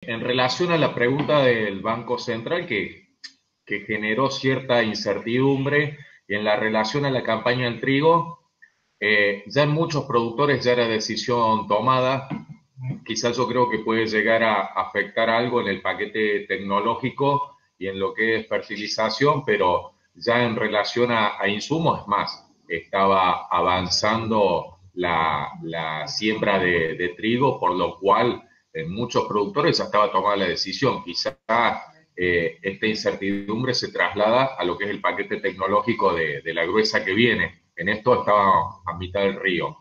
en relación a la pregunta del Banco Central que, generó cierta incertidumbre en la relación a la campaña del trigo, eh, ya en muchos productores ya era decisión tomada. Quizás yo creo que puede llegar a afectar algo en el paquete tecnológico y en lo que es fertilización, pero ya en relación a, insumos, es más, estaba avanzando la, siembra de, trigo, por lo cual en muchos productores ya estaba tomada la decisión. Quizá eh, esta incertidumbre se traslada a lo que es el paquete tecnológico de, de la gruesa que viene. En esto estaba a mitad del río.